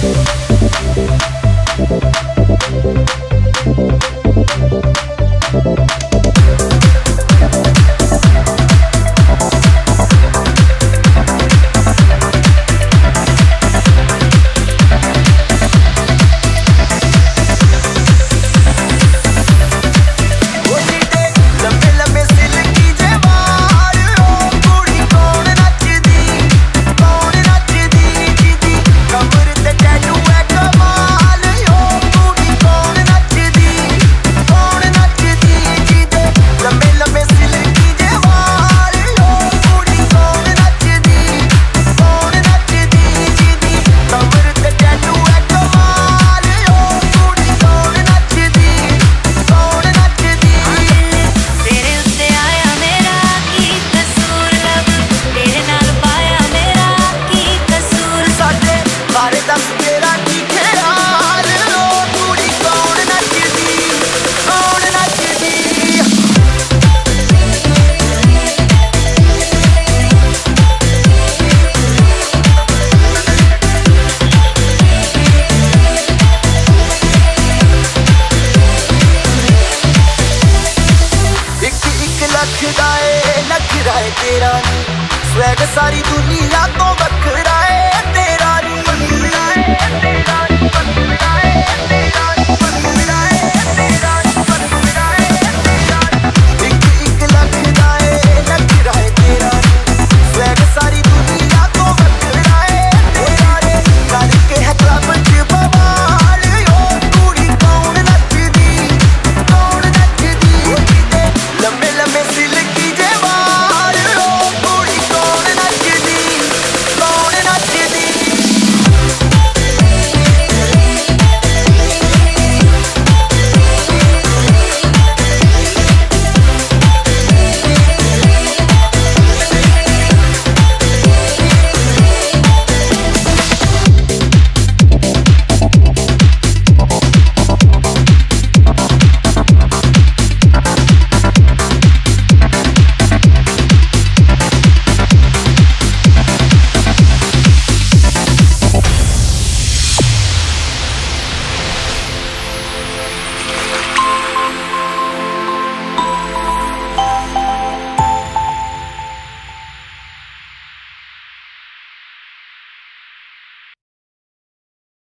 Thank ਇੱਕ ਲੱਖ ਦਾ ਏ ਨਖਰਾ ਤੇਰਾ ਨੀ। ਸਵੈਗ ਸਾਰੀ ਦੁਨੀਆ ਤੋਂ ਵੱਖ